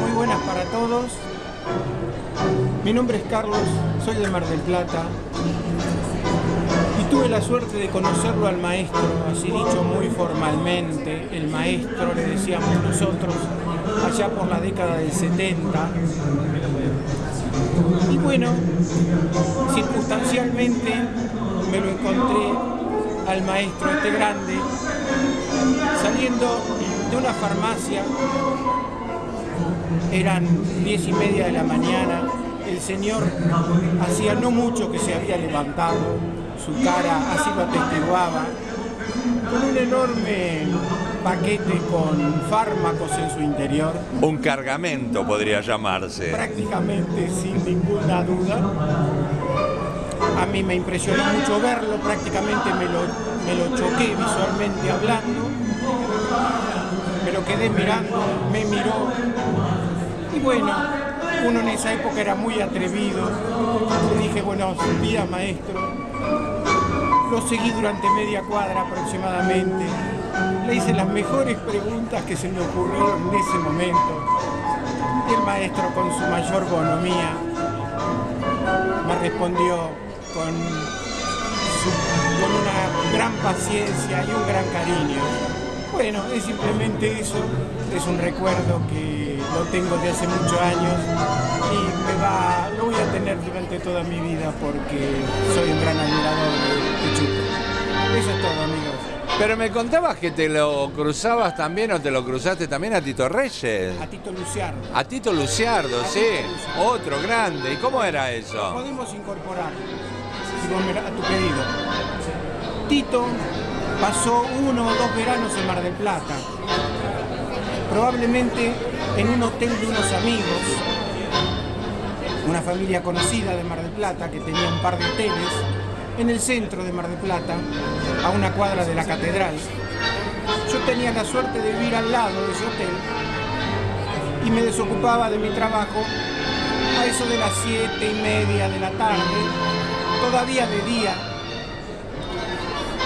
muy buenas para todos. Mi nombre es Carlos, soy de Mar del Plata y tuve la suerte de conocerlo al maestro, así dicho muy formalmente, el maestro le decíamos nosotros, allá por la década del 70. Y bueno, circunstancialmente me lo encontré al maestro este grande saliendo de una farmacia eran diez y media de la mañana, el señor hacía no mucho que se había levantado, su cara así lo atestiguaba, con un enorme paquete con fármacos en su interior. Un cargamento podría llamarse. Prácticamente sin ninguna duda. A mí me impresionó mucho verlo, prácticamente me lo, me lo choqué visualmente hablando. Me lo quedé mirando, me miró, y bueno, uno en esa época era muy atrevido. Le dije, bueno, día maestro. Lo seguí durante media cuadra aproximadamente. Le hice las mejores preguntas que se me ocurrieron en ese momento. Y el maestro, con su mayor bonomía, me respondió con, con una gran paciencia y un gran cariño. Bueno, es simplemente eso, es un recuerdo que lo tengo de hace muchos años y me va, lo voy a tener durante toda mi vida porque soy un gran admirador de Chupo. Eso es todo, amigos. Pero me contabas que te lo cruzabas también o te lo cruzaste también a Tito Reyes. A Tito Luciardo. A Tito Luciardo, sí. Otro grande. ¿Y cómo era eso? Podemos incorporar, a tu pedido. Tito pasó uno o dos veranos en Mar del Plata. Probablemente en un hotel de unos amigos, una familia conocida de Mar del Plata que tenía un par de hoteles, en el centro de Mar del Plata, a una cuadra de la catedral. Yo tenía la suerte de vivir al lado de ese hotel y me desocupaba de mi trabajo a eso de las siete y media de la tarde, todavía de día,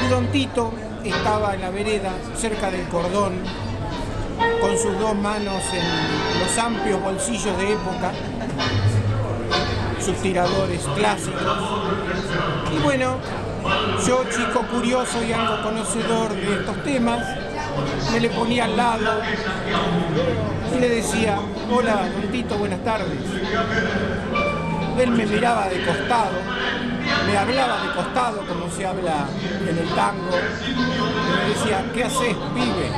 y don Tito estaba en la vereda, cerca del cordón, con sus dos manos en los amplios bolsillos de época, sus tiradores clásicos. Y bueno, yo, chico curioso y algo conocedor de estos temas, me le ponía al lado y le decía, hola, don Tito, buenas tardes. Él me miraba de costado me hablaba de costado como se habla en el tango, me decía, ¿qué haces, pibe?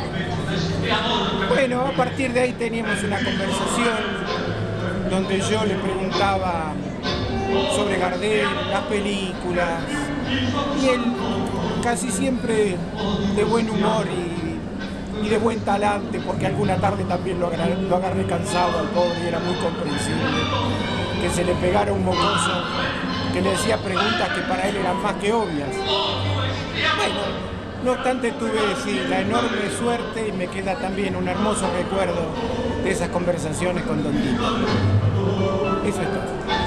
Bueno, a partir de ahí teníamos una conversación donde yo le preguntaba sobre Gardel, las películas, y él casi siempre de buen humor y, de buen talante, porque alguna tarde también lo agarré, lo cansado al pobre y era muy comprensible, que se le pegara un mocoso que le decía preguntas que para él eran más que obvias. Bueno, no obstante tuve la enorme suerte y me queda también un hermoso recuerdo de esas conversaciones con Don Tito. Eso es todo.